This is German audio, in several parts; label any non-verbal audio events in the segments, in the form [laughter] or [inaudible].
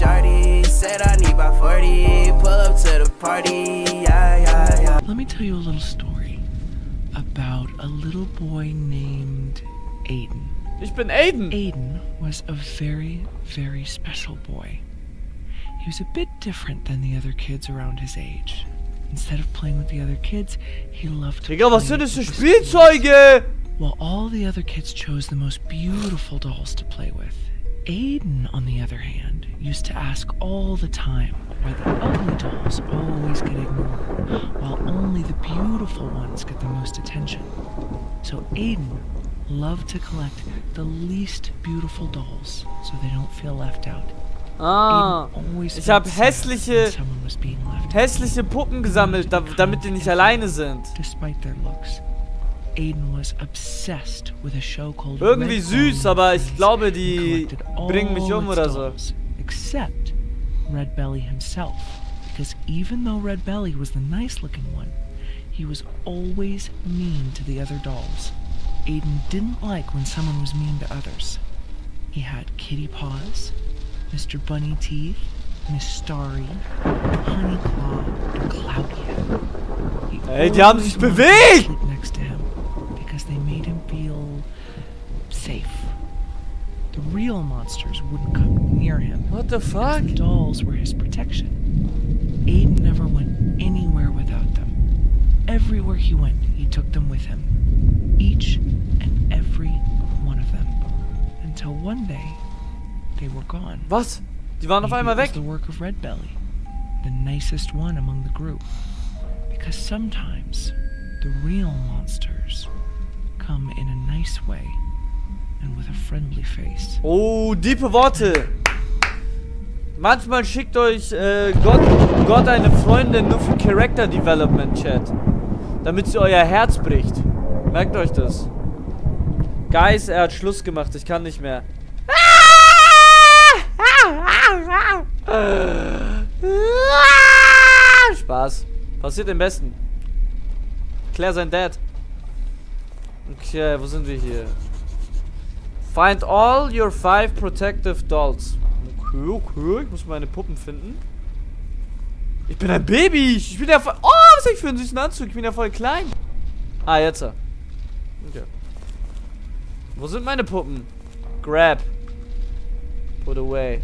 shorty. Said I need by 40. Pull up to the party. Yeah, yeah, yeah. Let me tell you a little story about a little boy named Aiden. Ich bin Aiden. Aiden was a very, very special boy. He was a bit different than the other kids around his age. Instead of playing with the other kids, he loved to Digga, was play sind das für with his toys. Spielzeuge? While all the other kids chose the most beautiful dolls to play with, Aiden, on the other hand, used to ask all the time why the ugly dolls always get ignored, while only the beautiful ones get the most attention. So Aiden loved to collect the least beautiful dolls so they don't feel left out. Ah. Ich habe hab hässliche- when someone was being left out. Hässliche Puppen gesammelt, damit die nicht alleine sind. Despite their looks, Aiden was obsessed with a show called Irgendwie süß, aber ich glaube, die bringen mich um oder so. Except Red Belly himself, because even though Red Belly was the nice-looking one, he was always mean to the other dolls. Aiden didn't like when someone was mean to others. He had Kitty Paws, Mr. Bunny Teeth, Miss Starry, Honey Claw, and Cloudy Head. He Ey, die haben sich bewegt! sleep next to him because they made him feel safe. The real monsters wouldn't come near him. What the fuck? The dolls were his protection. Aiden never went anywhere without them. Everywhere he went, he took them with him. Each and every one of them. Until one day, they were gone. Was? Die waren auf einmal weg. the work of Red Belly, the nicest one among the group. Because sometimes the real monsters come in a nice way and with a friendly face. Oh, diepe Worte. Manchmal schickt euch äh, Gott, Gott eine Freundin nur für Character Development Chat. Damit sie euer Herz bricht. Merkt euch das. Guys, er hat Schluss gemacht. Ich kann nicht mehr. Spaß. Passiert im Besten. Klär sein Dad. Okay, wo sind wir hier? Find all your five protective dolls. Okay, okay. Ich muss meine Puppen finden. Ich bin ein Baby. Ich bin ja voll... Oh, was hab ich für einen süßen Anzug? Ich bin ja voll klein. Ah, jetzt. Okay. Wo sind meine Puppen? Grab. Put away.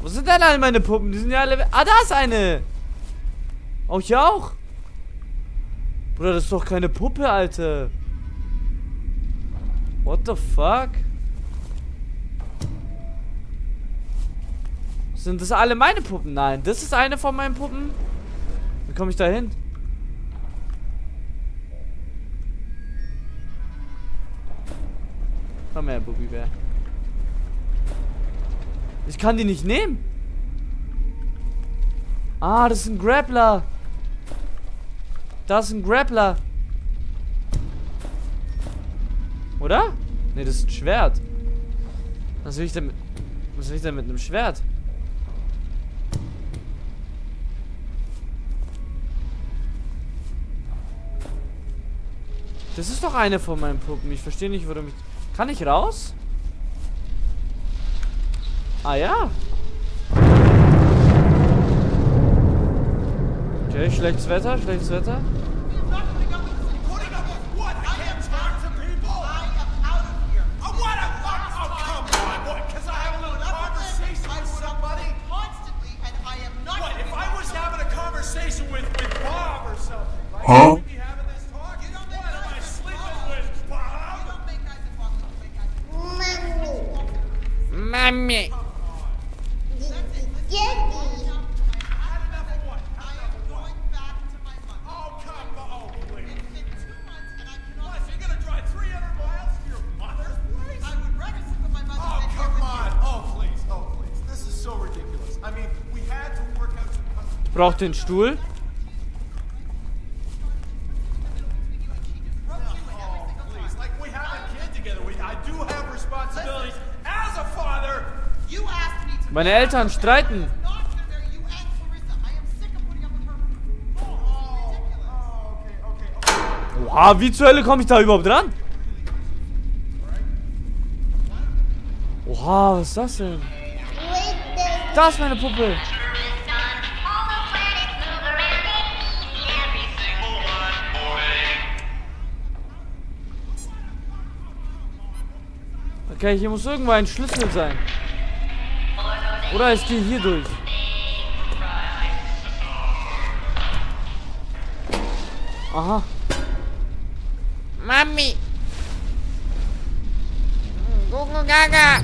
Wo sind denn alle meine Puppen? Die sind ja alle... Ah, da ist eine. Oh, hier auch. Bruder, das ist doch keine Puppe, Alter. What the fuck? Sind das alle meine Puppen? Nein, das ist eine von meinen Puppen. Wie komme ich da hin? Komm her, Bubi Bär. Ich kann die nicht nehmen. Ah, das ist ein Grappler. Das ist ein Grappler. Oder? Ne, das ist ein Schwert. Was will ich denn mit. Was will ich denn mit einem Schwert? Das ist doch eine von meinen Puppen. Ich verstehe nicht, warum ich. Kann ich raus? Ah ja. Okay, schlechtes Wetter, schlechtes Wetter. Huh? Mami. Ich brauche den Stuhl. Meine Eltern streiten. Oha, wie zur Hölle komme ich da überhaupt dran? Oha, was ist das denn? Da ist meine Puppe. Okay, hier muss irgendwo ein Schlüssel sein. Oder ich gehe hier durch. Aha. Mami. Gugu Gaga.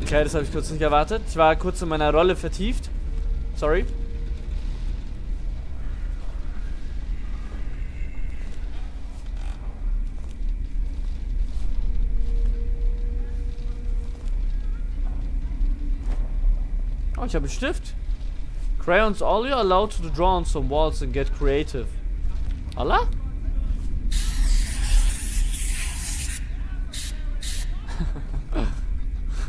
Okay, das habe ich kurz nicht erwartet. Ich war kurz in meiner Rolle vertieft. Sorry. Oh, ich habe einen Stift. Crayons all you're allowed to draw on some walls and get creative. Allah? [laughs]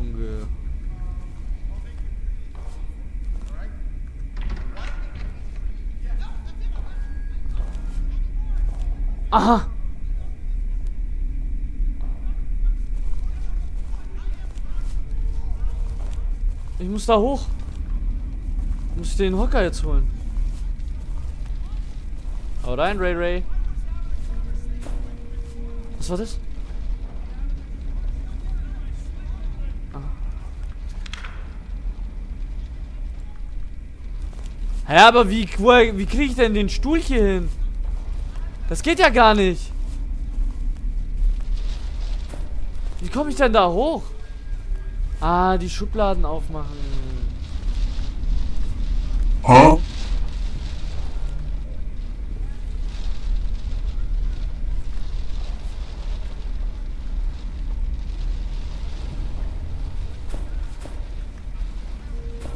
Unge. Aha! Muss da hoch. Muss ich den Hocker jetzt holen. Hau rein, Ray Ray. Was war das? Ah. Hä, aber wie, wie kriege ich denn den Stuhl hier hin? Das geht ja gar nicht. Wie komme ich denn da hoch? Ah, die Schubladen aufmachen. Huh?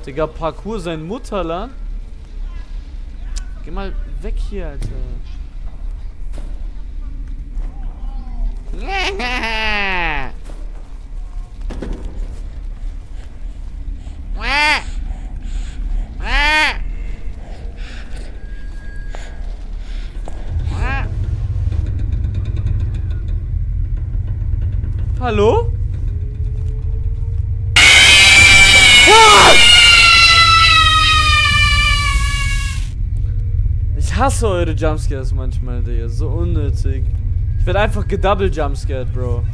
Digga, Parkour sein Mutterland. Geh mal weg hier, Alter. [laughs] hasse eure Jumpscares manchmal, Digga. So unnötig. Ich werde einfach gedouble jumpscared, Bro.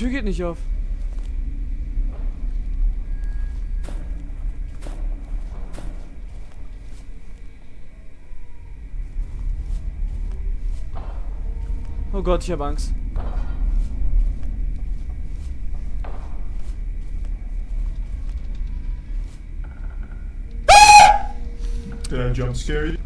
Tür geht nicht auf. Oh Gott, ich habe Angst. Did I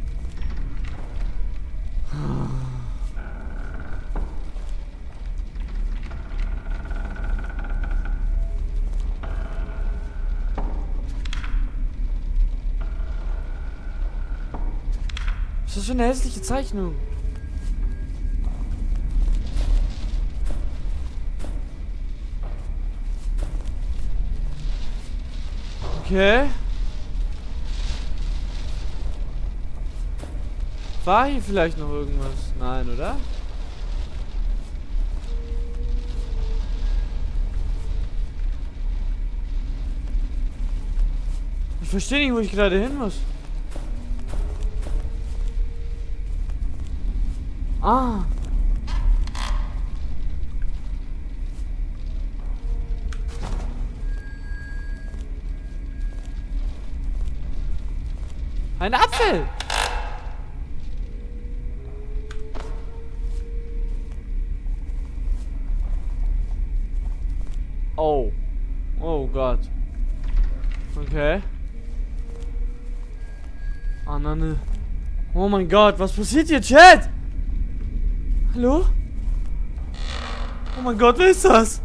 eine hässliche Zeichnung. Okay. War hier vielleicht noch irgendwas? Nein, oder? Ich verstehe nicht, wo ich gerade hin muss. Ah. Ein Apfel! Oh. Oh Gott. Okay. Nein. Oh mein Gott, was passiert hier, Chat? Hallo? Oh mein Gott, wer ist das?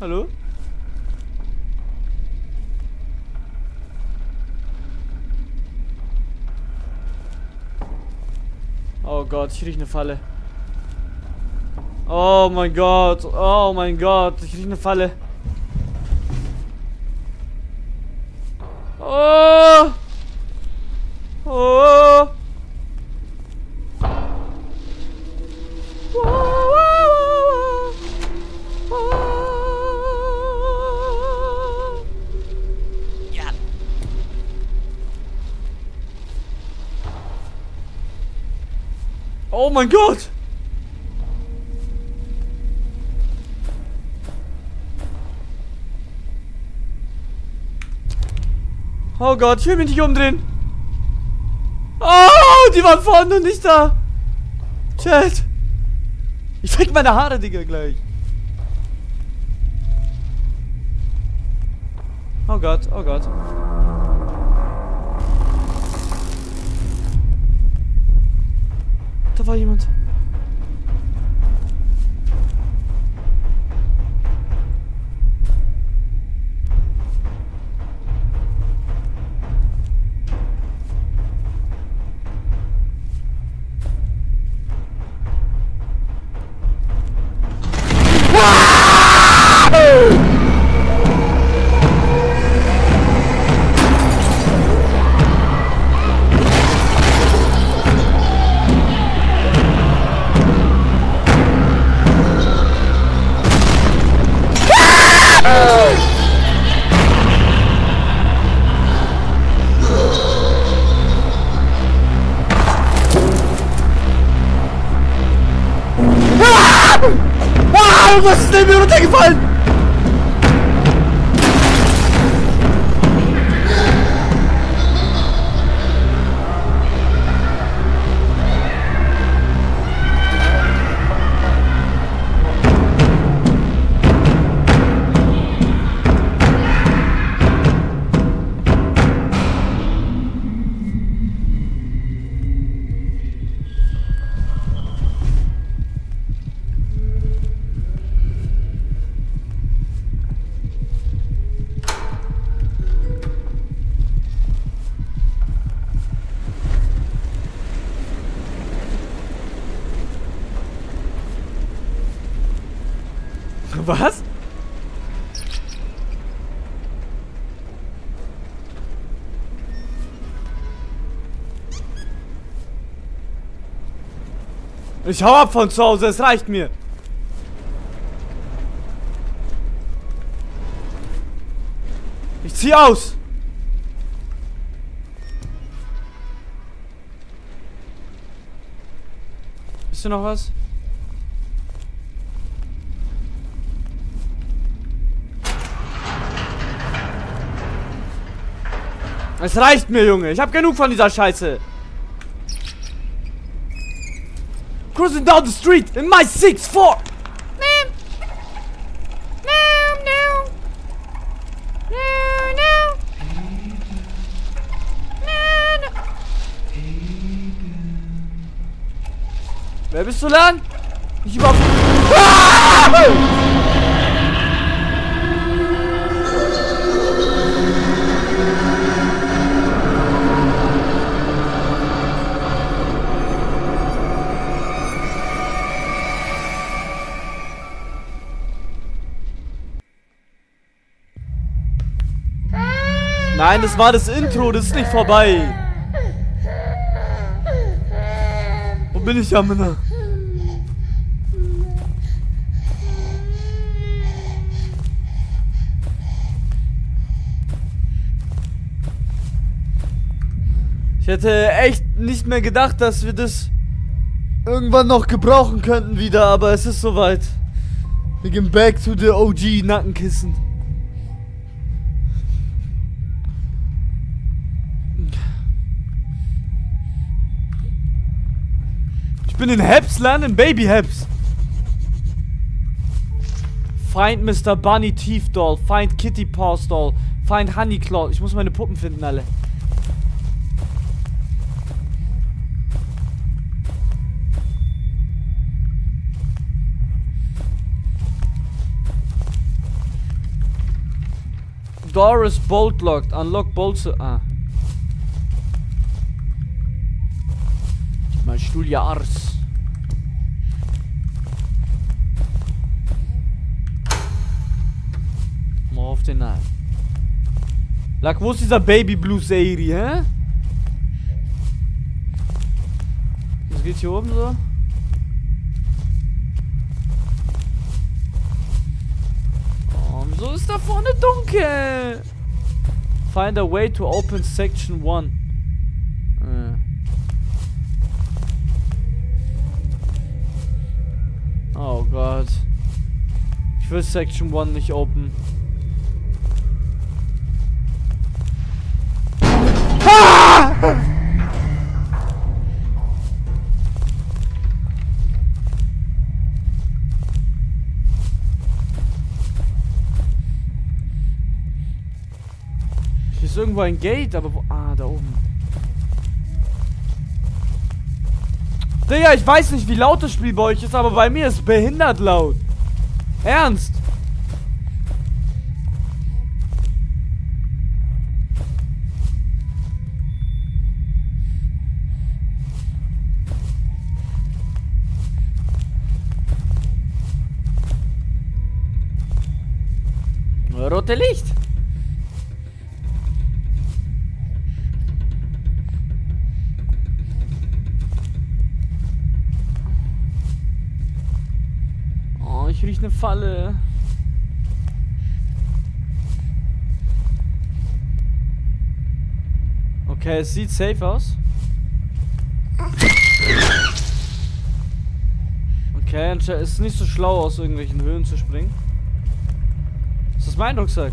Hallo? Oh Gott, ich rieche eine Falle. Oh mein Gott, oh mein Gott, ich rieche eine Falle. Oh! Oh! Oh mein Gott! Oh Gott, ich will mich nicht umdrehen. Oh, die waren vorne und nicht da. Chat. Ich fick meine Haare, Digga, gleich. Oh Gott, oh Gott. Da war jemand. Was? Ich hau ab von zu Hause, es reicht mir. Ich zieh aus. Ist hier noch was? Es reicht mir, Junge. Ich hab genug von dieser Scheiße. Cruising down the street in my 6-4. No, no. No, no. No, no. Wer bist du, Lan? Ich überhaupt. Ah! Nein, das war das Intro, das ist nicht vorbei. Wo bin ich, Jamina? Ich hätte echt nicht mehr gedacht, dass wir das irgendwann noch gebrauchen könnten wieder, aber es ist soweit. Wir gehen back to the OG Nackenkissen. Ich bin in Hepsland, in Baby Heps. Find Mr. Bunny Teeth Doll. Find Kitty Paws Doll. Find Honey Claw. Ich muss meine Puppen finden, alle. Door is bolt locked. Unlock bolts. Ah. Stuhl ja Ars. Mal auf den Namen. Lack, wo ist dieser Baby Blue Serie, hä? Was geht hier oben so? Wieso ist da vorne dunkel? Find a way to open section 1. Gott. Ich will Section 1 nicht open. Hier ist irgendwo ein Gate, aber wo... Ah, da oben. Digga, ich weiß nicht, wie laut das Spiel bei euch ist, aber bei mir ist es behindert laut. Ernst? Rote Licht. Falle. Okay, es sieht safe aus. Okay, anscheinend ist es nicht so schlau, aus irgendwelchen Höhen zu springen. Ist das mein Rucksack?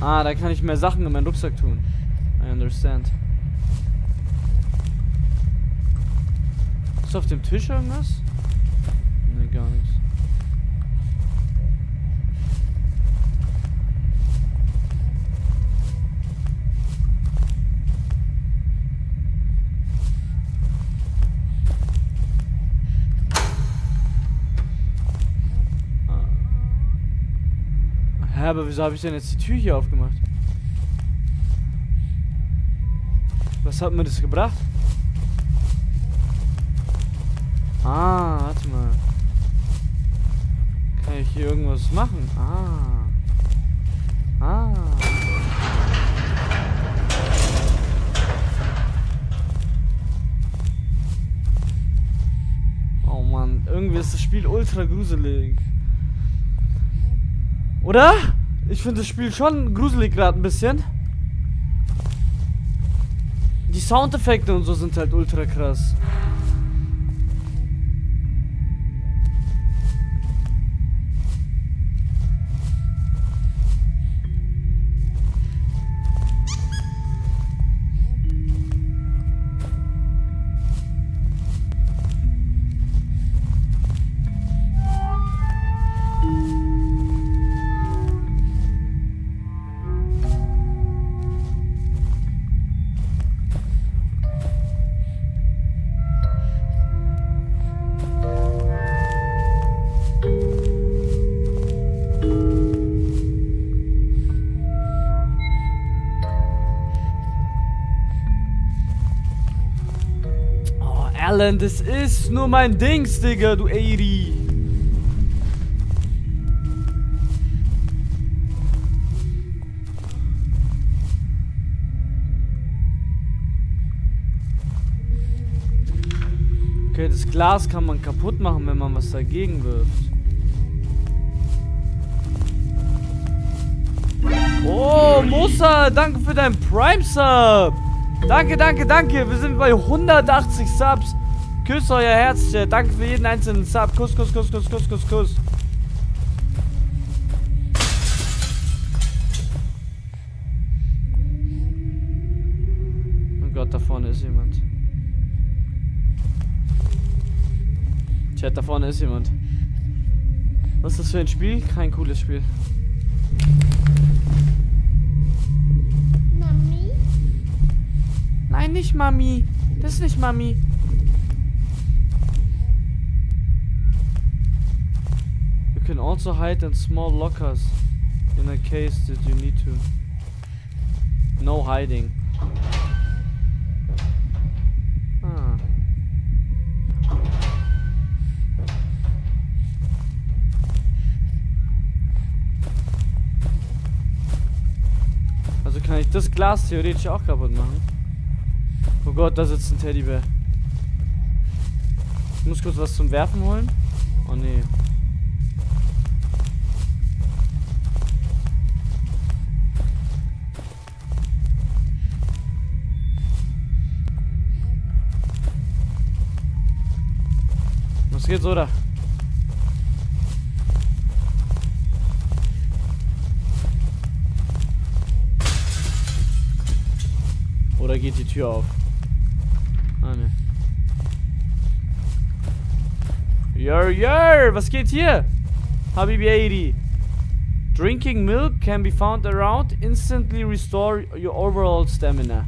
Ah, da kann ich mehr Sachen in meinen Rucksack tun. I understand. Ist auf dem Tisch irgendwas? Ne, gar nichts. Hä, aber wieso habe ich denn jetzt die Tür hier aufgemacht? Was hat mir das gebracht? Ah, warte mal. Ich hier irgendwas machen? Ah. Ah. Oh Mann, irgendwie ist das Spiel ultra gruselig. Oder? Ich finde das Spiel schon gruselig gerade ein bisschen. Die Soundeffekte und so sind halt ultra krass. Allen, das ist nur mein Dings, Digga, du Eri. Okay, das Glas kann man kaputt machen, wenn man was dagegen wirft. Oh, Musa, danke für deinen Prime-Sub. Danke, danke, danke. Wir sind bei 180 Subs. Küsst euer Herz, Chat. Danke für jeden einzelnen Sub. Kuss, Kuss, Kuss, Kuss, Kuss, Kuss, Kuss. Oh Gott, da vorne ist jemand. Chat, da vorne ist jemand. Was ist das für ein Spiel? Kein cooles Spiel. Mami? Nein, nicht Mami. Das ist nicht Mami. Can also hide in small lockers in a case that you need to. No hiding. Ah. Also kann ich das Glas theoretisch auch kaputt machen. Oh Gott, da sitzt ein Teddybär. Ich muss kurz was zum Werfen holen. Oh nee. Geht's, oder? Oder geht die Tür auf? Ah, ne. Yer, yer, was geht hier? Habibi 80. Drinking milk can be found around. Instantly restore your overall stamina.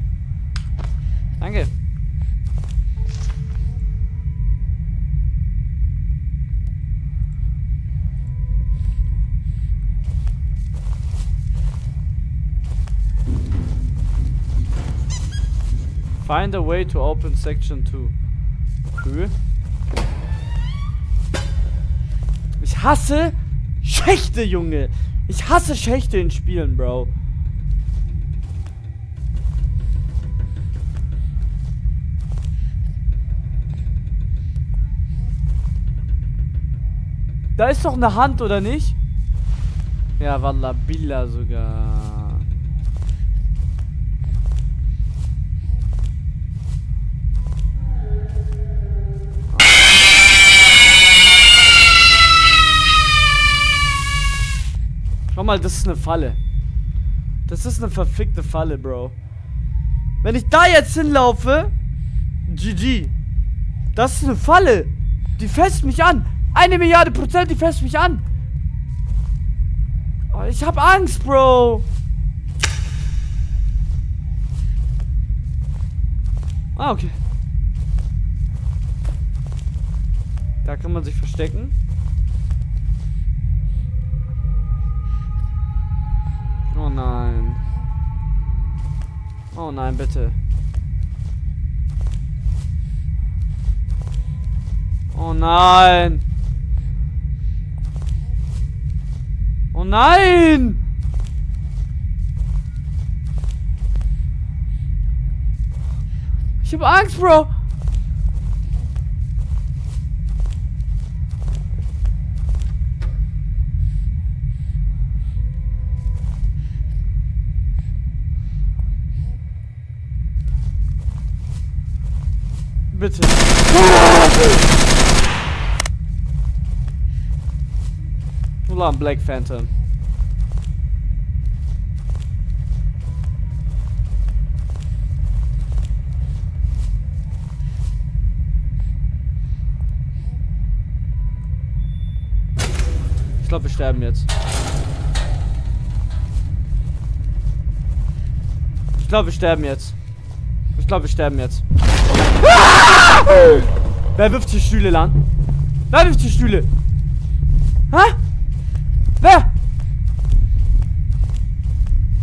Find a way to open section 2. Höhe. Ich hasse Schächte, Junge. Ich hasse Schächte in Spielen, Bro. Da ist doch eine Hand, oder nicht? Ja, Wallah Billah sogar. Schau mal, das ist eine Falle. Das ist eine verfickte Falle, Bro. Wenn ich da jetzt hinlaufe, GG. Das ist eine Falle. Die fässt mich an. Eine Milliarde Prozent, die fässt mich an. Oh, ich hab Angst, Bro. Ah, okay. Da kann man sich verstecken. Nein. Oh nein, bitte. Oh nein. Oh nein. Ich hab Angst, Bro. Bitte. Ulan Black Phantom. Ich glaube, wir sterben jetzt. Ich glaube, wir sterben jetzt. Ich glaube, wir sterben jetzt. Ah! Wer wirft die Stühle lang? Wer wirft die Stühle? Hä? Wer?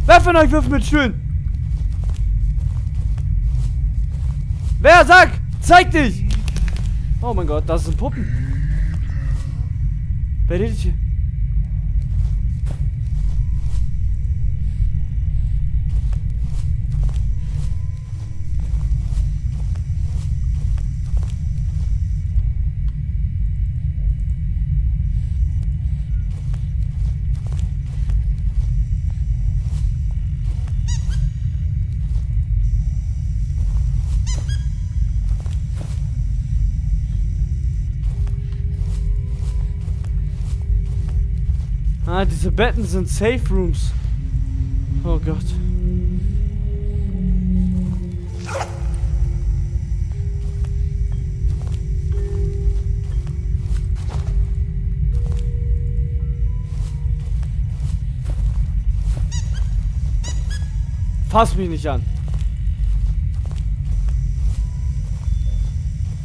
Wer von euch wirft mit Stühlen? Wer? Sag! Zeig dich! Oh mein Gott, das sind Puppen. Wer redet hier? Ah, diese Betten sind Safe Rooms. Oh Gott. Fass mich nicht an.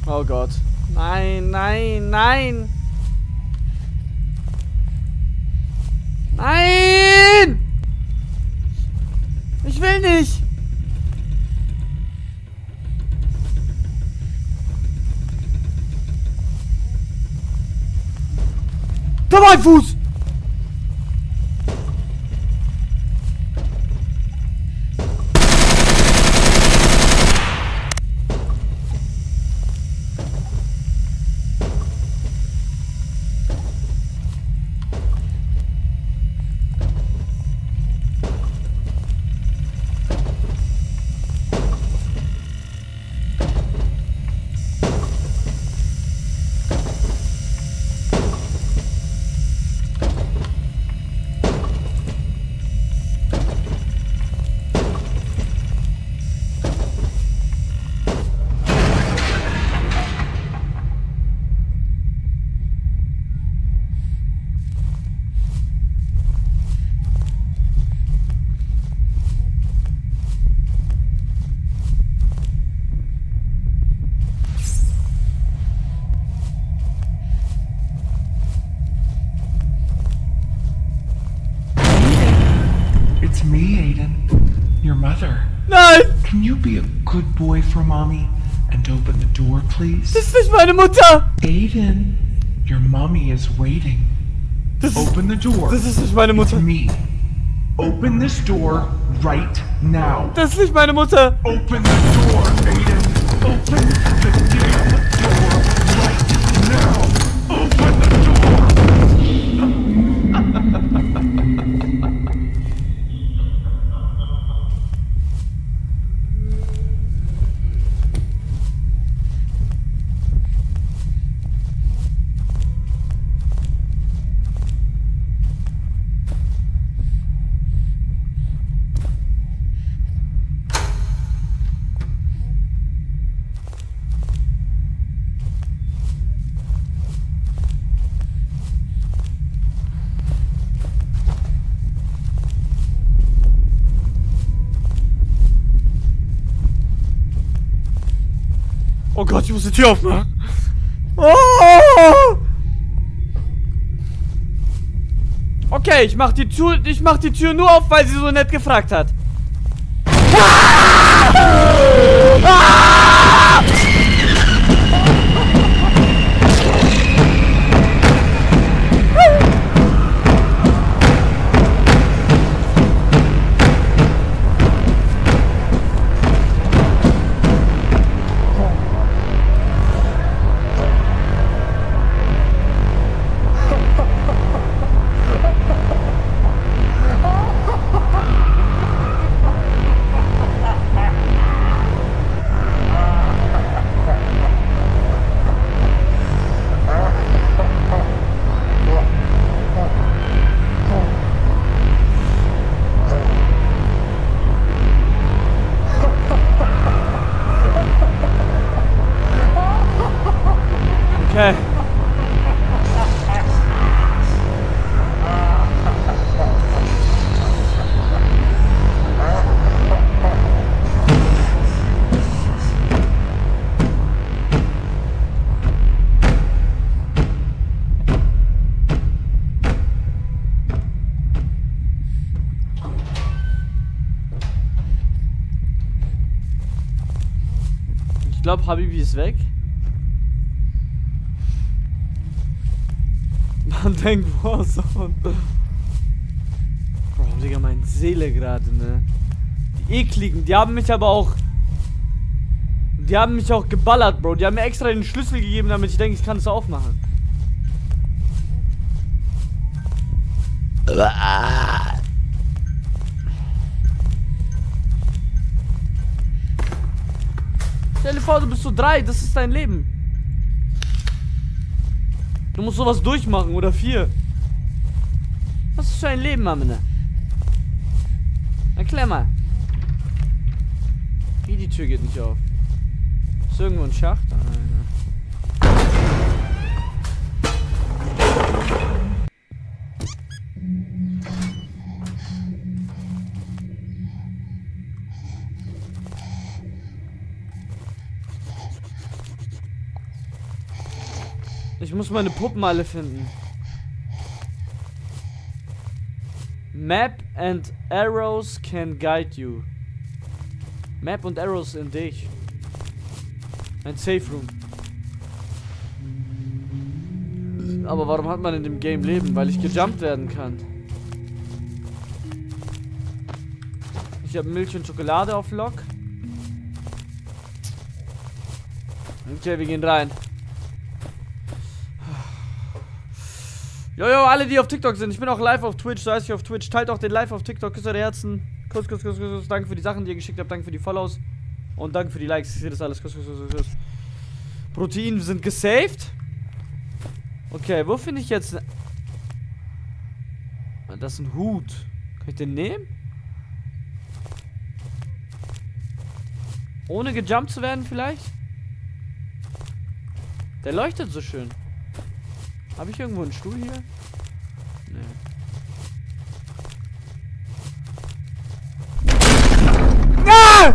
Oh Gott. Nein, nein, nein. Nein! Ich will nicht. Da war Fuß! Please? Das ist meine Mutter! Aiden, your mommy is waiting. Das Open the door. das ist nicht meine It's me. Open this door right now. Das ist nicht meine Mutter. Open the door, Aiden. Open the damn door right now. Tür aufmachen. Oh! Okay, ich mach die Tür, ich mach die Tür nur auf, weil sie so nett gefragt hat. Habibi ist weg. Man [laughs] denkt, Warzone. Bro, Digga, meine Seele gerade, ne? Die ekligen, die haben mich aber auch. Die haben mich auch geballert, Bro. Die haben mir extra den Schlüssel gegeben, damit ich denke, ich kann es aufmachen. Stell dir vor, du bist so drei, das ist dein Leben. Du musst sowas durchmachen oder vier. Was für ein Leben, Amina? Erklär mal. Wie, die Tür geht nicht auf? Ist irgendwo ein Schacht? Ah, Ich muss meine Puppen alle finden. Map and arrows can guide you. Map und Arrows in dich. Ein Safe Room. Aber warum hat man in dem Game Leben? Weil ich gejumpt werden kann. Ich habe Milch und Schokolade auf Lock. Okay, wir gehen rein. Jojo, alle, die auf TikTok sind. Ich bin auch live auf Twitch, so heißt ich auf Twitch. Teilt auch den Live auf TikTok. Küsse der Herzen. Kuss, Kuss, Kuss, Kuss, Kuss. Danke für die Sachen, die ihr geschickt habt. Danke für die Follows. Und danke für die Likes. Ich sehe das alles. Kuss, Kuss, Kuss, Kuss. Protein sind gesaved. Okay, wo finde ich jetzt... Ah, Das ist ein Hut. Kann ich den nehmen? Ohne gejumpt zu werden vielleicht? Der leuchtet so schön. Habe ich irgendwo einen Stuhl hier? Nee. Ah!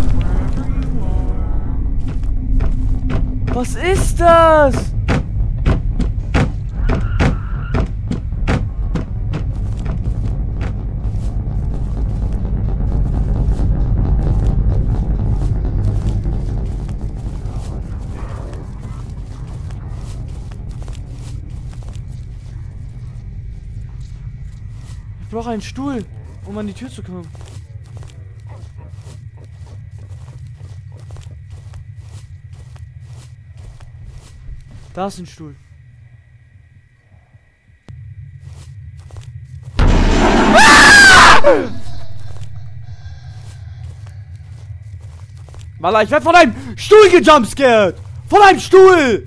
Was ist das? Brauche einen Stuhl, um an die Tür zu kommen. Da ist ein Stuhl. Mala, ich werd von einem Stuhl gejumpscared! Von einem Stuhl!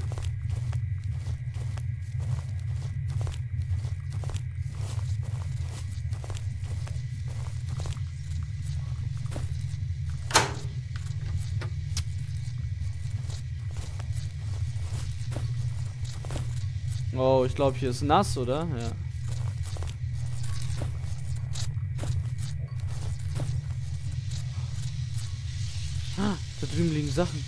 Oh, ich glaube, hier ist nass, oder? Ja. Ah, da drüben liegen Sachen.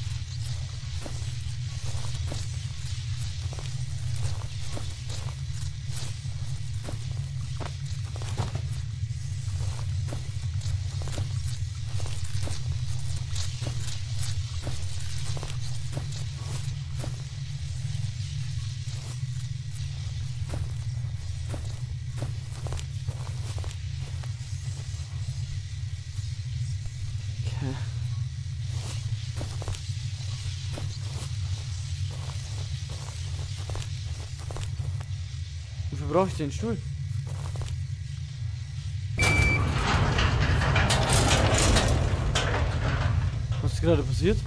Ich den Stuhl? Was ist gerade passiert?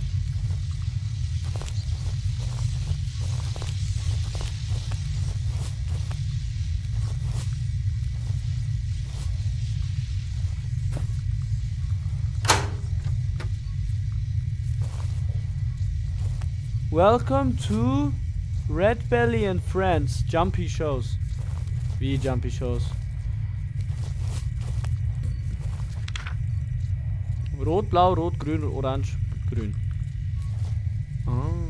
Welcome to Red Belly and Friends Jumpy Shows. Wie Jumpy Shows? Rot, blau, rot, grün, orange, grün. Ah.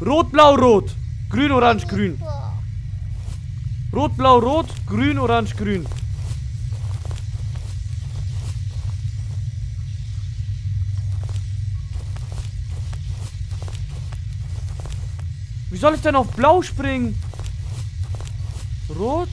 Rot, blau, rot. Grün, orange, grün. Rot, blau, rot, grün, orange, grün. Soll ich denn auf blau springen? Rot?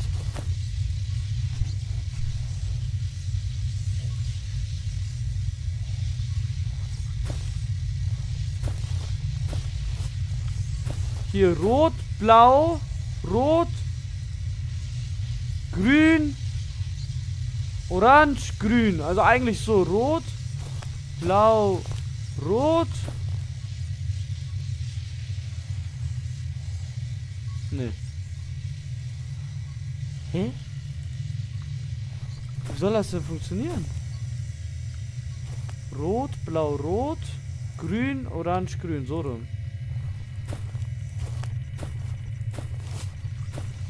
Hier rot, blau, rot, grün, orange, grün. Also eigentlich so rot, blau, Rot. Hä? Wie soll das denn funktionieren? Rot, blau, rot, grün, orange, grün, so rum.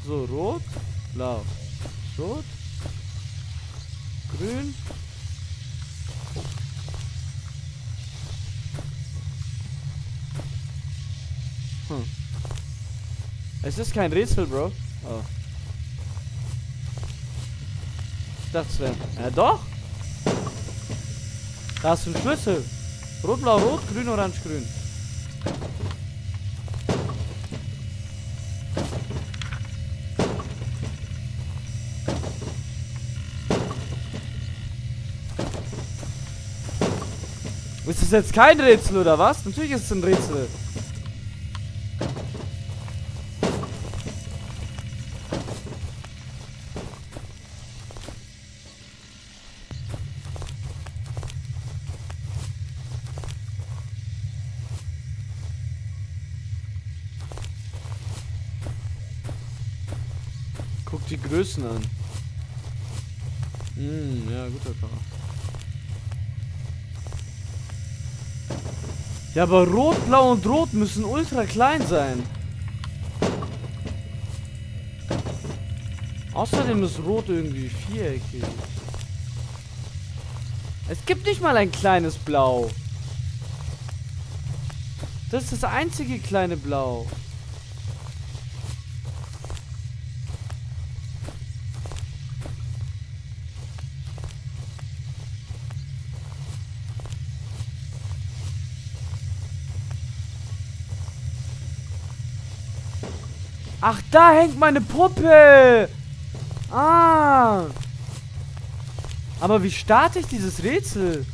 So, rot, blau, rot, grün. Hm. Es ist kein Rätsel, Bro. Oh. Es wäre. Ja, doch! Da du einen Schlüssel. Rot, blau, rot, grün, orange, grün. Ist das jetzt kein Rätsel oder was? Natürlich ist es ein Rätsel. Guck die Größen an. Hm, ja, guter Fahrer. Ja, aber Rot, Blau und Rot müssen ultra klein sein. Außerdem ist Rot irgendwie viereckig. Es gibt nicht mal ein kleines Blau. Das ist das einzige kleine Blau. Ach, da hängt meine Puppe. Ah. Aber wie starte ich dieses Rätsel?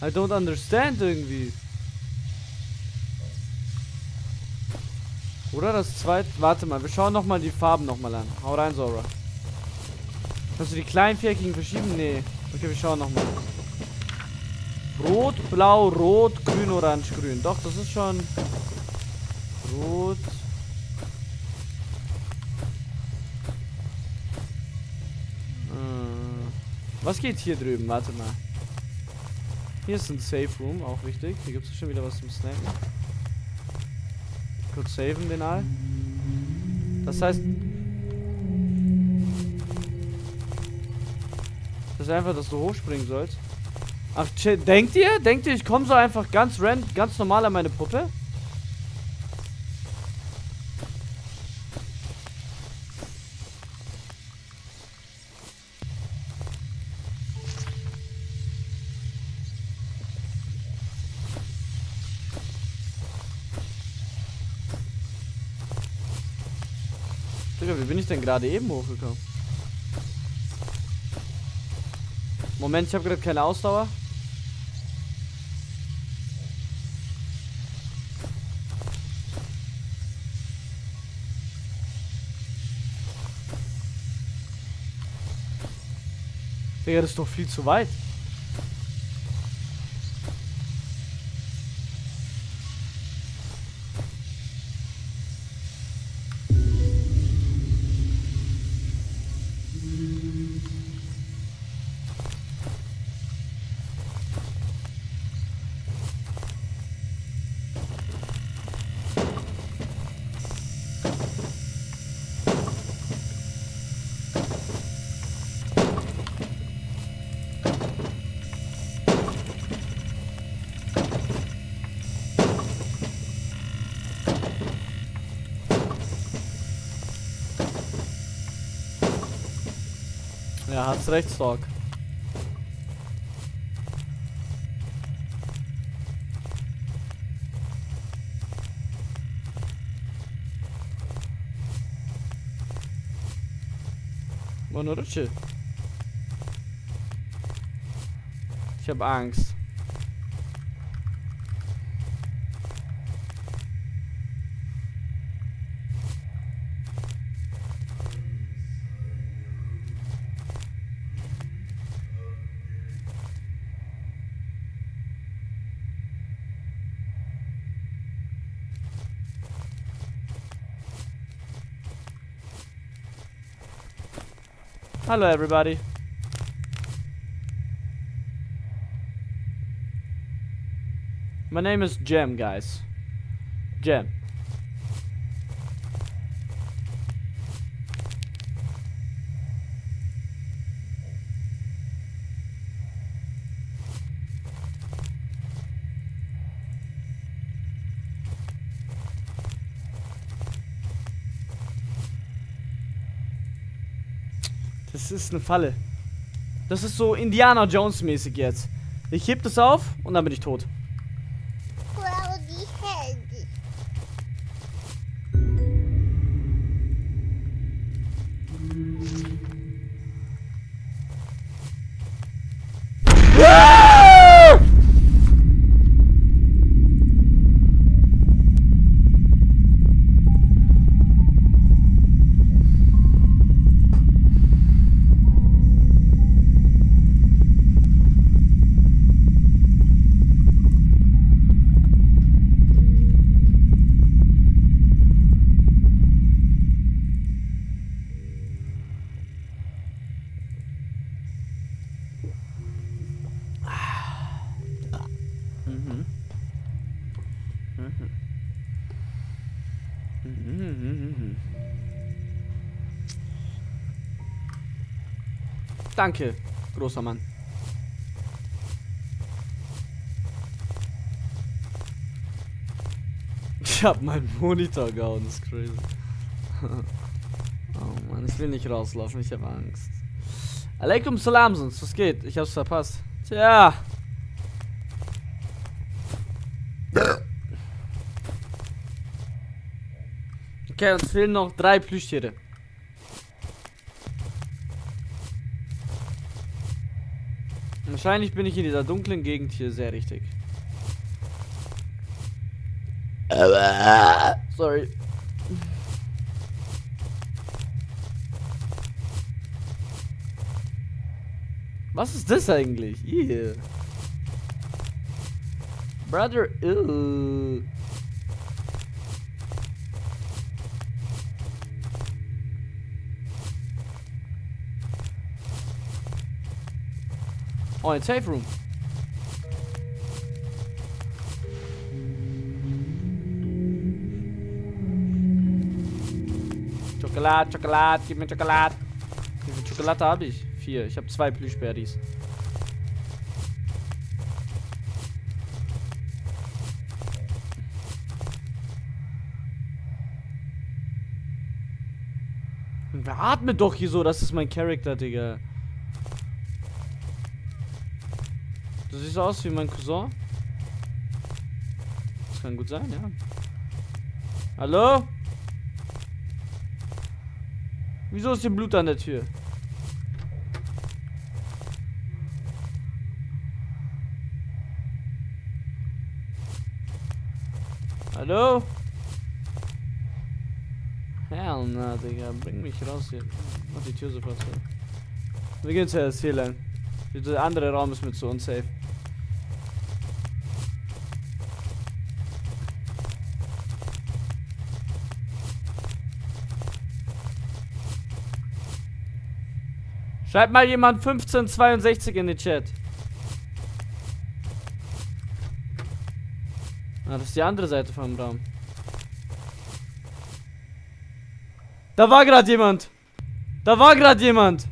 I don't understand irgendwie. Oder das zweite. Warte mal, wir schauen nochmal die Farben nochmal an. Hau rein, Zora. Kannst du die kleinen Viereckigen verschieben? Nee. Okay, wir schauen nochmal. Rot, blau, rot, grün, orange, grün. Doch, das ist schon. Rot. Was geht hier drüben? Warte mal. Hier ist ein Safe Room, auch wichtig. Hier gibt es schon wieder was zum Snacken. Kurz saven den All. Das heißt. Das ist einfach, dass du hochspringen sollst. Ach. Denkt ihr? Denkt ihr, ich komme so einfach ganz random, ganz normal an meine Puppe? Bin ich denn gerade eben hochgekommen? Moment, ich habe gerade keine Ausdauer. Digga, das ist doch viel zu weit. Ja, hast recht, Stork. Buona Rutsche. Ich hab Angst. Hello, everybody. My name is Jem, guys. Jem. Das ist eine Falle. Das ist so Indiana Jones mäßig jetzt. Ich heb das auf und dann bin ich tot. Danke, großer Mann. Ich hab meinen Monitor gehauen, das ist crazy. [laughs] oh Mann, ich will nicht rauslaufen, ich habe Angst. Alaikum Salam, sonst was geht? Ich hab's verpasst. Tja. Okay, uns fehlen noch drei Plüschtiere. Wahrscheinlich bin ich in dieser dunklen Gegend hier sehr richtig. Sorry. Was ist das eigentlich? Hier. Brother, ew. Oh, ein Safe Room. Schokolade, Schokolade, gib mir Schokolade. Wie viel Schokolade habe ich? Vier. Ich habe zwei Plüschbärdis. Wer atmet doch hier so? Das ist mein Charakter, Digga. Du siehst aus wie mein Cousin. Das kann gut sein, ja. Hallo? Wieso ist hier Blut an der Tür? Hallo? Hell na, Digga. Bring mich raus hier. Mach die Tür sofort zu. Wir gehen zuerst hier lang. Der andere Raum ist mir zu unsafe. Schreibt mal jemand 1562 in den Chat. Ah, das ist die andere Seite vom Raum. Da war gerade jemand. Da war gerade jemand.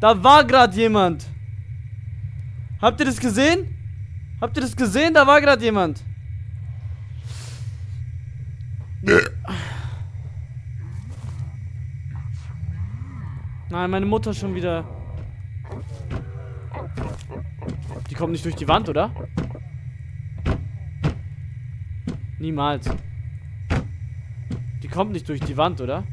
Da war gerade jemand. Habt ihr das gesehen? Habt ihr das gesehen? Da war gerade jemand. [clears throat] Nein, meine Mutter schon wieder. Die kommt nicht durch die Wand, oder? Niemals. Die kommt nicht durch die Wand, oder?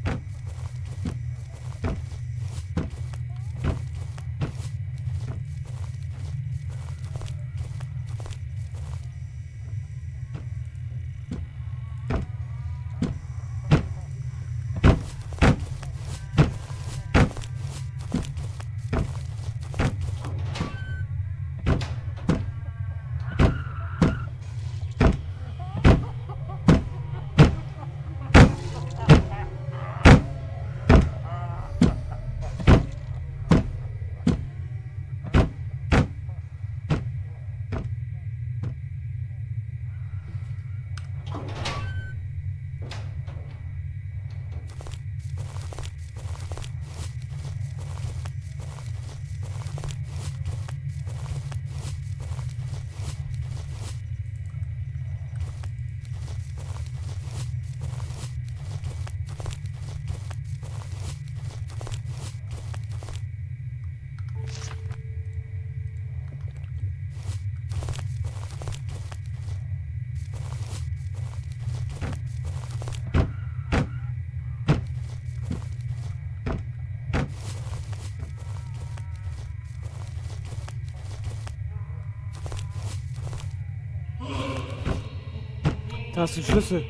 Da ist ein Schlüssel.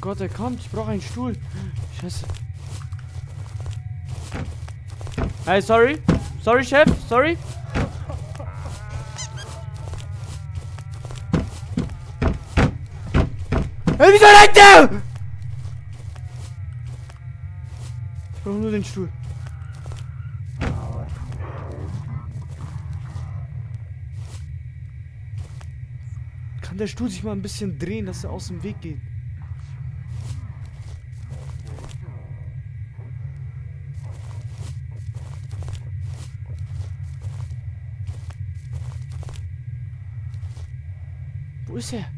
Gott, er kommt. Ich brauche einen Stuhl. Scheiße. Hey, sorry. Sorry, Chef. Sorry. Wieso lenkt der? Ich brauche nur den Stuhl. Kann der Stuhl sich mal ein bisschen drehen, dass er aus dem Weg geht? Wo ist er?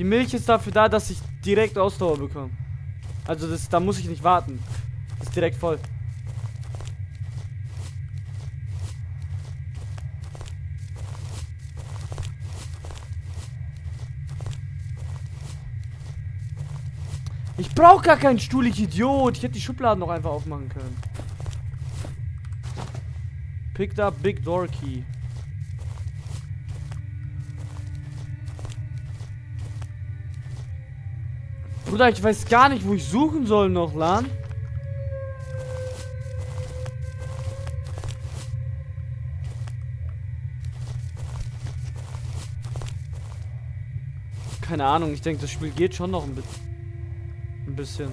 Die Milch ist dafür da, dass ich direkt Ausdauer bekomme. Also das, da muss ich nicht warten. Das ist direkt voll. Ich brauche gar keinen Stuhl, ich Idiot. Ich hätte die Schubladen noch einfach aufmachen können. Picked up Big Door Key. Bruder, ich weiß gar nicht, wo ich suchen soll noch, Lan. Keine Ahnung, ich denke, das Spiel geht schon noch ein, bi ein bisschen.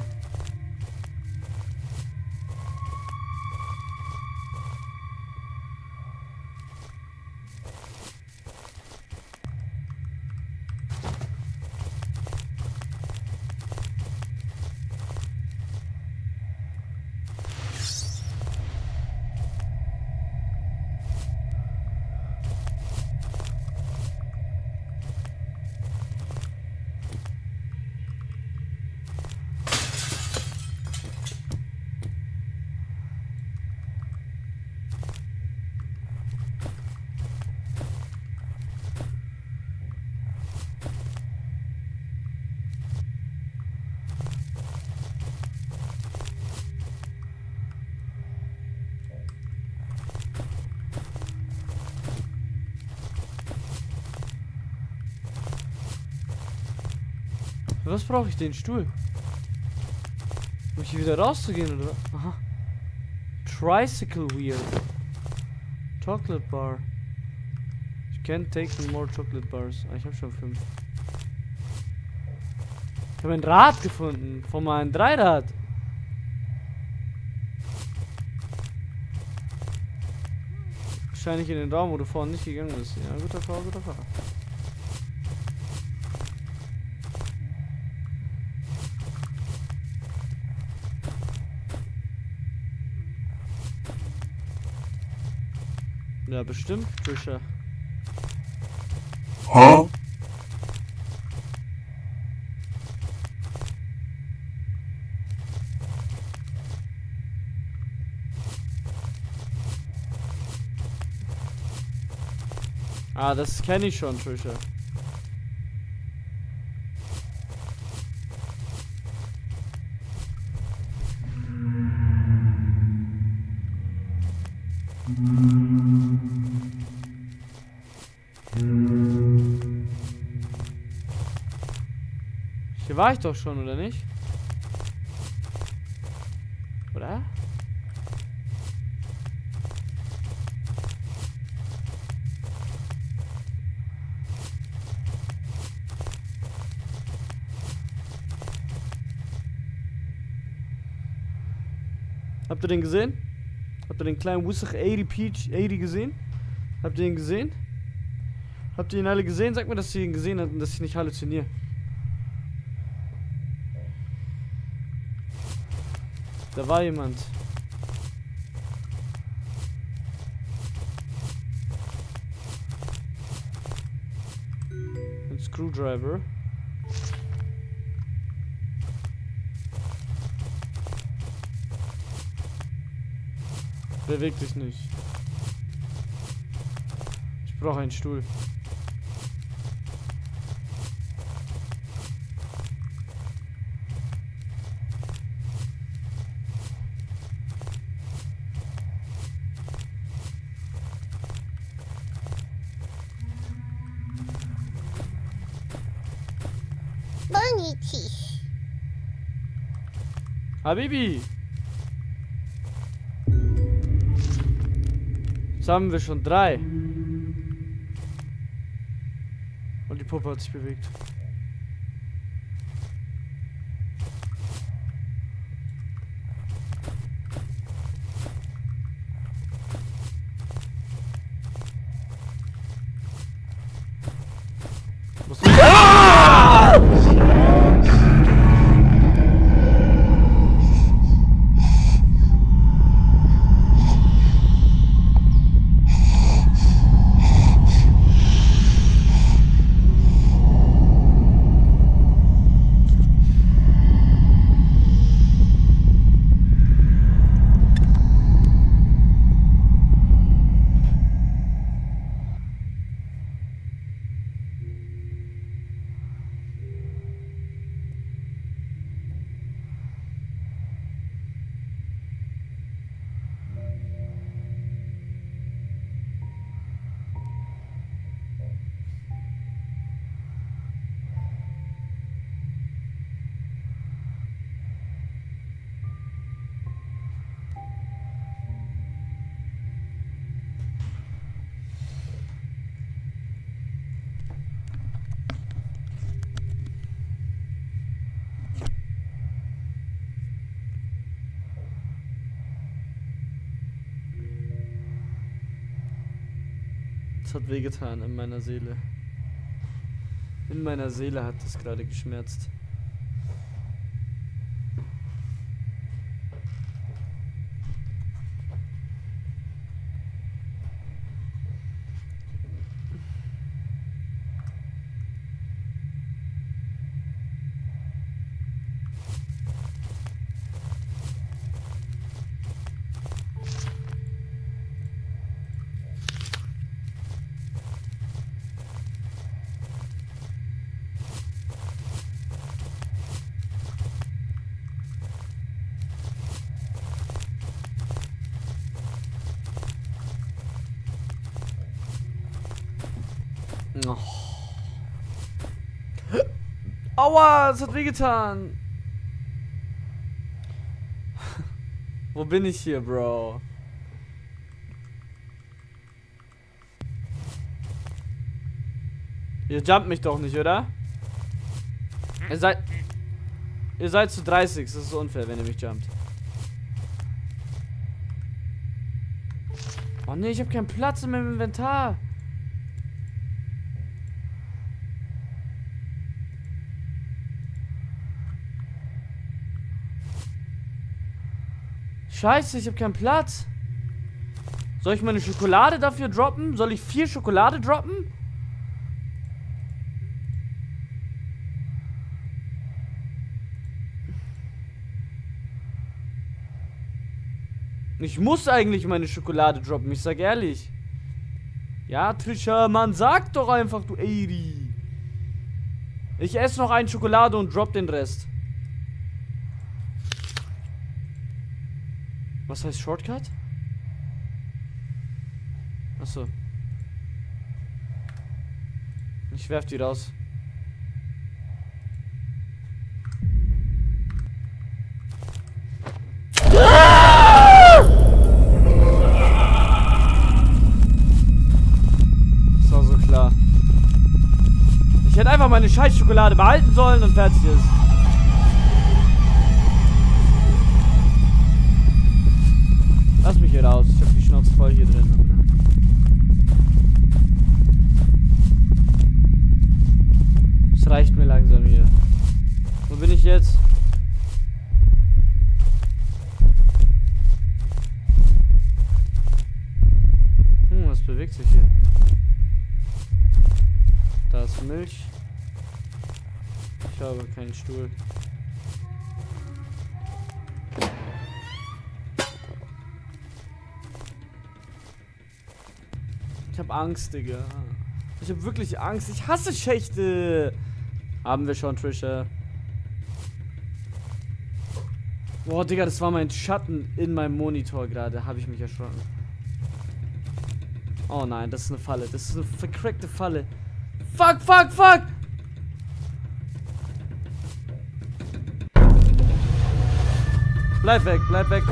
Was brauche ich den Stuhl? Um hier wieder rauszugehen, oder? Aha. Tricycle Wheel. Chocolate Bar. Ich can't take more chocolate bars. Ah, ich habe schon fünf. Ich habe ein Rad gefunden. Von meinem Dreirad. Wahrscheinlich in den Raum, wo du vorhin nicht gegangen bist. Ja, guter Fahrer, guter Fahrer. Ja, bestimmt, Trisha. Huh? Ah, das kenne ich schon, Trisha. War ich doch schon, oder nicht? Oder? Habt ihr den gesehen? Habt ihr den kleinen Wussach 80 Peach 80 gesehen? Habt ihr ihn gesehen? Habt ihr ihn alle gesehen? Sagt mir, dass ihr ihn gesehen habt und dass ich nicht halluziniere. Da war jemand. Ein Screwdriver. Beweg dich nicht. Ich brauche einen Stuhl. Habibi! Jetzt haben wir schon drei. Und die Puppe hat sich bewegt. Es hat wehgetan in meiner Seele. In meiner Seele hat es gerade geschmerzt. Oh. Aua, es hat wehgetan. [laughs] Wo bin ich hier, Bro? Ihr jumpt mich doch nicht, oder? Ihr seid... Ihr seid zu 30, das ist unfair, wenn ihr mich jumpt. Oh nee, ich habe keinen Platz in meinem Inventar. Scheiße, ich habe keinen Platz. Soll ich meine Schokolade dafür droppen? Soll ich vier Schokolade droppen? Ich muss eigentlich meine Schokolade droppen, ich sag ehrlich. Ja, Trisha, man sag doch einfach, du Eri. Ich esse noch eine Schokolade und drop den Rest. Was heißt Shortcut? Achso. Ich werf die raus. Das war so klar. Ich hätte einfach meine Scheißschokolade behalten sollen und fertig ist. Hier raus. Ich hab die Schnauze voll hier drin. Es reicht mir langsam hier. Wo bin ich jetzt? Hm, was bewegt sich hier? Da ist Milch. Ich habe keinen Stuhl. Angst, Digga. Ich hab wirklich Angst. Ich hasse Schächte. Haben wir schon, Trisha. Boah, Digga, das war mein Schatten in meinem Monitor gerade. Habe ich mich erschrocken. Oh nein, das ist eine Falle. Das ist eine vercrackte Falle. Fuck, fuck, fuck! Bleib weg, bleib weg.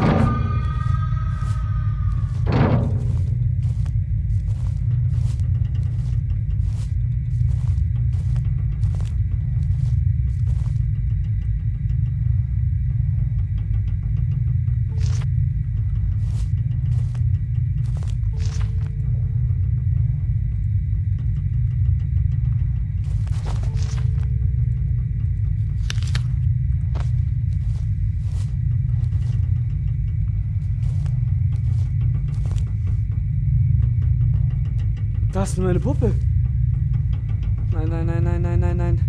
Da ist nur eine Puppe. Nein, nein, nein, nein, nein, nein, nein.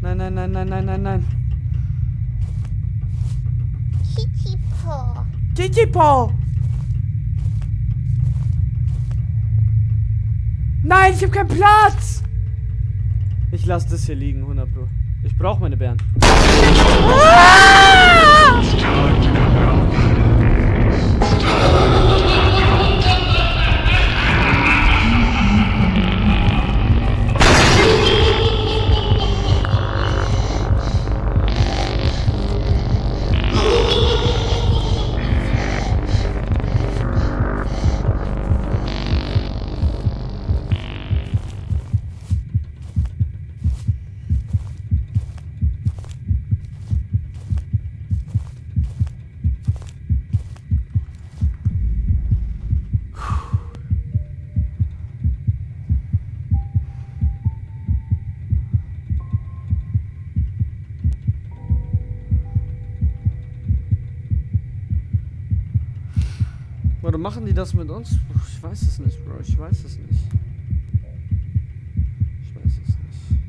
Nein, nein, nein, nein, nein, nein, nein. Kitty Paw. Chichipo! Nein, ich habe keinen Platz! Ich lasse das hier liegen, 100 Pro. Ich brauche meine Bären. Oder das mit uns? Ich weiß es nicht, Bro. Ich weiß es nicht. Ich weiß es nicht.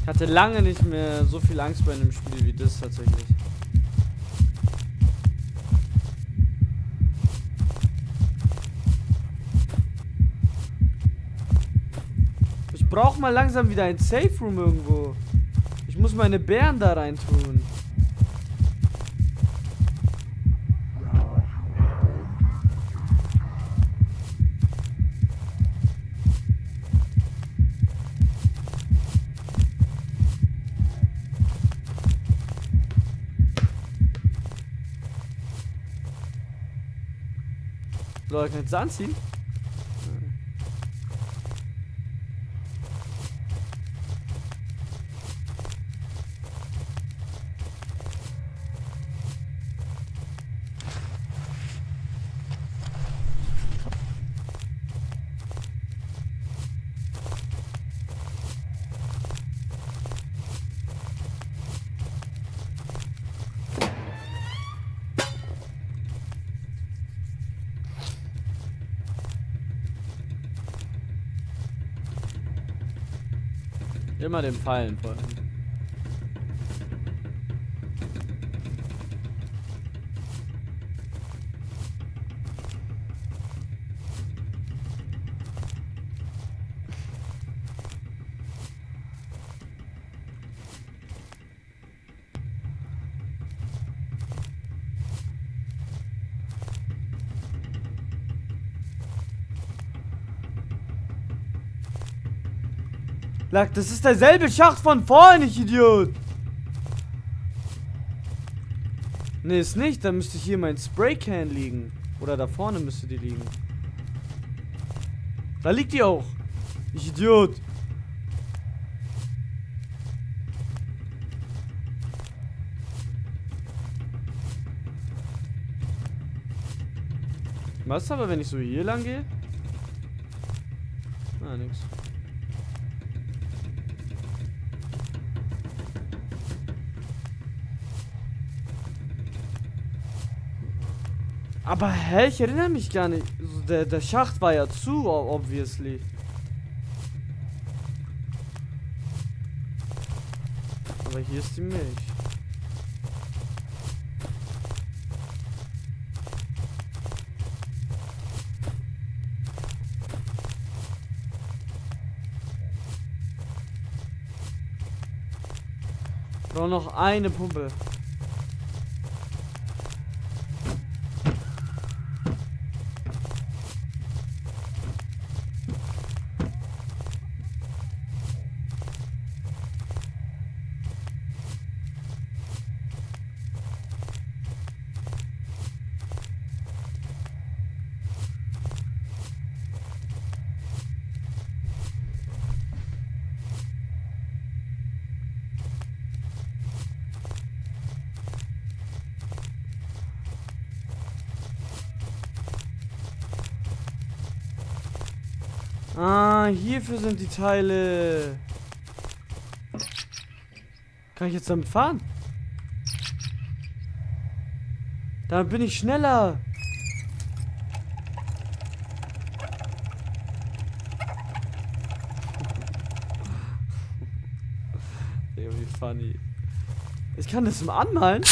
Ich hatte lange nicht mehr so viel Angst bei einem Spiel wie das tatsächlich. Ich brauche mal langsam wieder ein Safe Room irgendwo. Muss meine Bären da rein tun. Soll ich jetzt Immer den Pfeilen folgen. Lack, das ist derselbe Schacht von vorhin, ich Idiot. Ne, ist nicht. Dann müsste hier mein Spraycan liegen. Oder da vorne müsste die liegen. Da liegt die auch. Ich Idiot. Was aber, wenn ich so hier lang gehe? Aber hä, ich erinnere mich gar nicht. Der, der Schacht war ja zu, obviously. Aber hier ist die Milch. Brauche noch eine Pumpe. Ah, hierfür sind die Teile. Kann ich jetzt damit fahren? Damit bin ich schneller. [laughs] Wie funny. Ich kann das im Anmalen.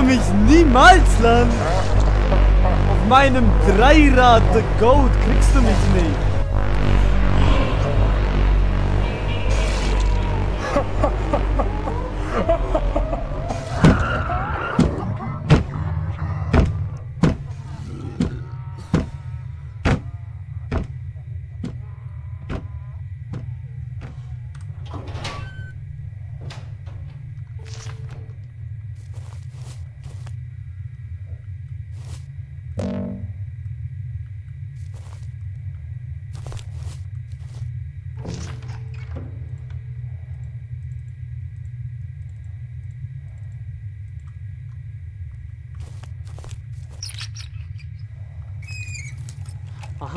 Du mich niemals lang. Auf meinem Dreirad The Goat kriegst du mich nicht.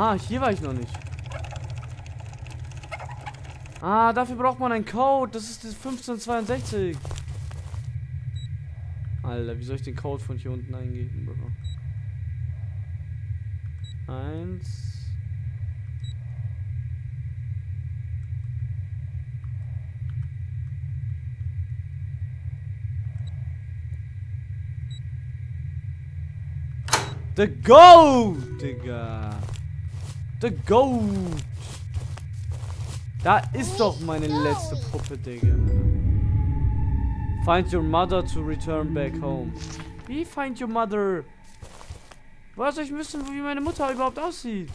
Aha, hier war ich noch nicht. Ah, dafür braucht man einen Code. Das ist das 1562. Alter, wie soll ich den Code von hier unten eingeben, Bro? Eins. The Goat, Digga. The Goat. Da ist doch meine letzte Puppe, Digga. Find your mother to return back home. Wie find your mother? Woher soll ich wissen, wie meine Mutter überhaupt aussieht?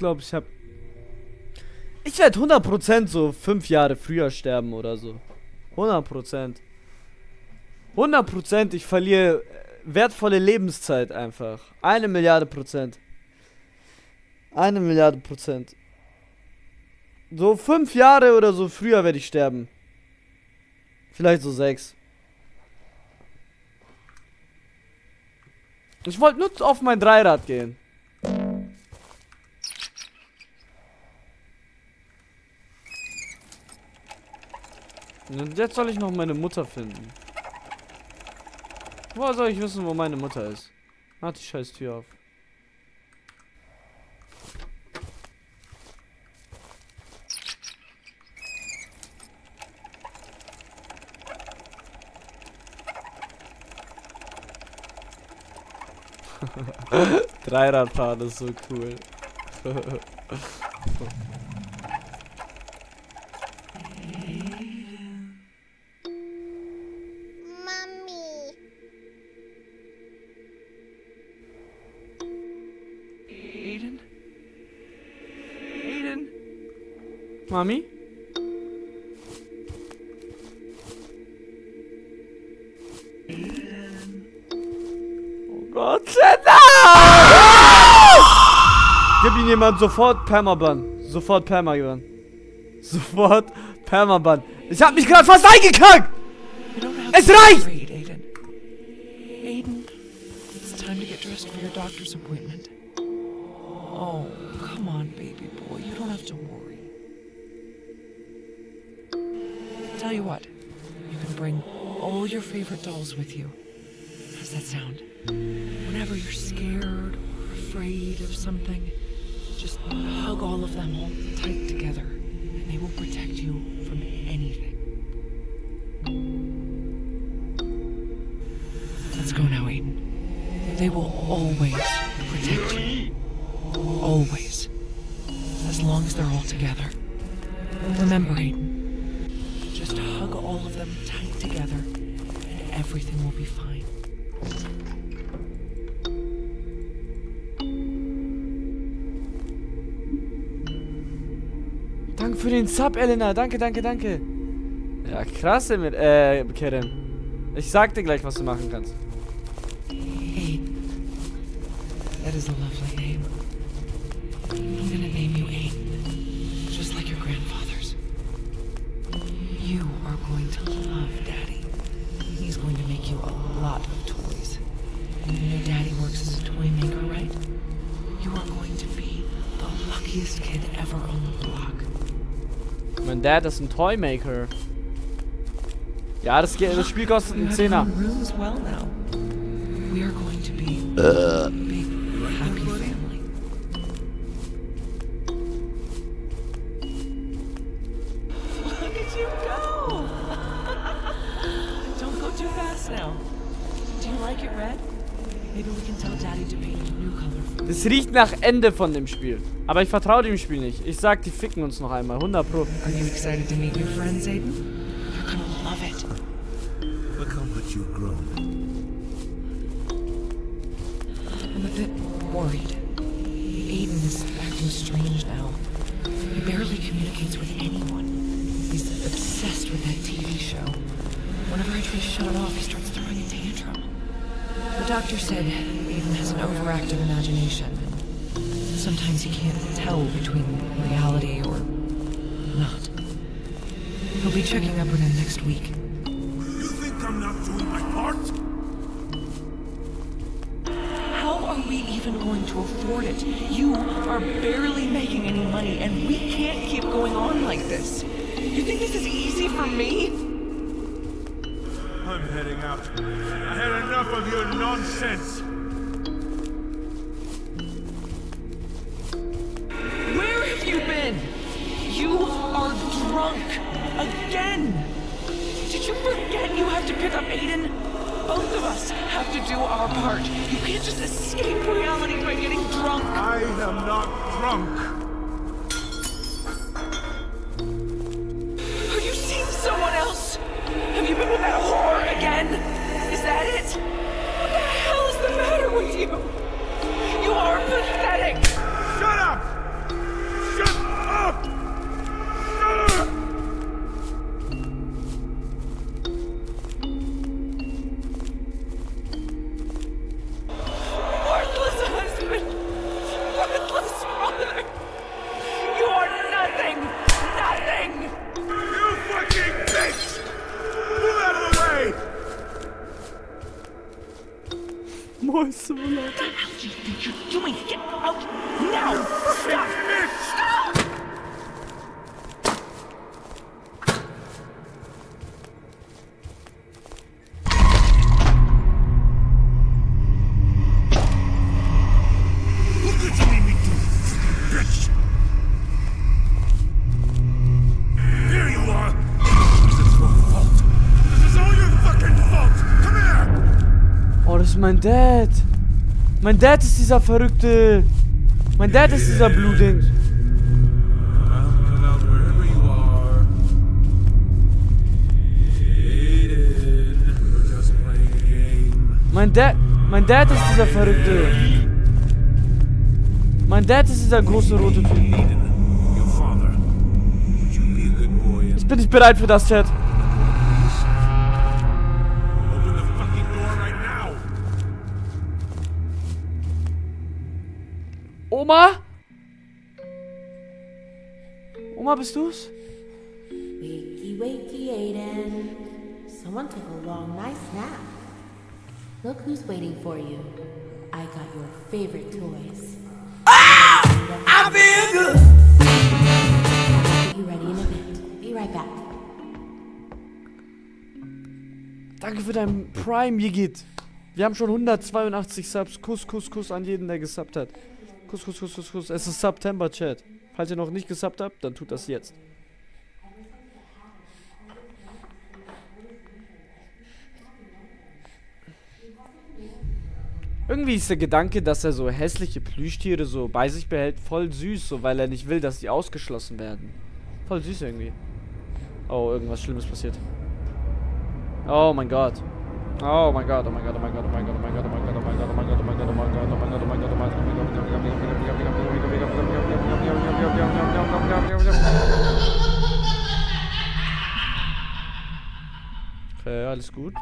Glaube, ich habe. Ich werde 100% so fünf Jahre früher sterben oder so. 100%. 100% ich verliere äh, wertvolle Lebenszeit einfach. Eine Milliarde Prozent. Eine Milliarde Prozent. So fünf Jahre oder so früher werde ich sterben. Vielleicht so sechs. Ich wollte nur auf mein Dreirad gehen. Und jetzt soll ich noch meine Mutter finden. Woher soll ich wissen, wo meine Mutter ist? Mach die scheiß Tür auf. [laughs] Dreiradfahren ist so cool. [laughs] Mami? Oh Gott, Jenna! Gib ihm jemand sofort Permaban. Sofort Permaban. Sofort Permaban. Ich hab mich gerade fast eingekackt! Es reicht! Aiden, it's time to get dressed for your doctor's appointment. Favorite dolls with you. Den Sub, Elena. Danke, danke, danke. Ja, krass, Emil. Äh, Karen. Ich sag dir gleich, was du machen kannst. Aiden. That is a lovely name. I'm gonna name you Aiden. Just like your grandfather's. You are going to love Daddy. He's going to make you a lot of toys. You know Daddy works as a toy maker, right? You are going to be the luckiest kid ever on the block. Mein Dad ist ein Toymaker. Ja, das, geht, das Spiel kostet einen Zehner. your Das riecht nach Ende von dem Spiel. Aber ich vertraue dem Spiel nicht. Ich sag, die ficken uns noch einmal. 100 Pro. Are you excited to meet new friends, Aiden? You're gonna love it. Look how much you've grown. I'm a bit worried. Aiden is acting strange now. He barely communicates with anyone. He's obsessed with that TV show. Whenever I try to shut it off, he starts doctor said Aiden has an overactive imagination. Sometimes he can't tell between reality or not. He'll be checking up with him next week. You think I'm not doing my part? How are we even going to afford it? You are barely making any money, and we can't keep going on like this. You think this is easy for me? I'm heading. I had enough of your nonsense. more simulator. What the hell do you think you're doing? Get out now! Stop! Stop! Mein Dad. Mein Dad ist dieser Verrückte. Mein Dad ist dieser Blutding. Mein Dad, mein Dad ist dieser Verrückte. Mein Dad ist dieser große rote Typ. Ich bin nicht bereit für das, Chat. Oma, bist du's? Wakey, wakey, Aiden. Someone took a long, nice nap. Look who's waiting for you. I got your favorite toys. I feel good. I'll get you ready in a bit. Be right back. Danke für dein Prime, Jigit. Wir haben schon 182 Subs. Kuss, Kuss, Kuss an jeden, der gesubbt hat. Kuss, Kuss, Kuss, Kuss, Kuss. Es ist September, Chat. Falls ihr noch nicht gesubbt habt, dann tut das jetzt. Irgendwie ist der Gedanke, dass er so hässliche Plüschtiere so bei sich behält, voll süß, so weil er nicht will, dass sie ausgeschlossen werden. Voll süß irgendwie. Oh, irgendwas Schlimmes passiert. Oh mein Gott. Oh mein Gott, oh mein Gott, oh mein Gott, oh mein Gott, oh mein Gott, oh mein Gott, oh mein Gott, oh mein Gott, oh mein Gott, oh mein Gott, oh mein Gott, oh mein Gott, oh mein Gott, oh mein Gott. Okay, alles gut.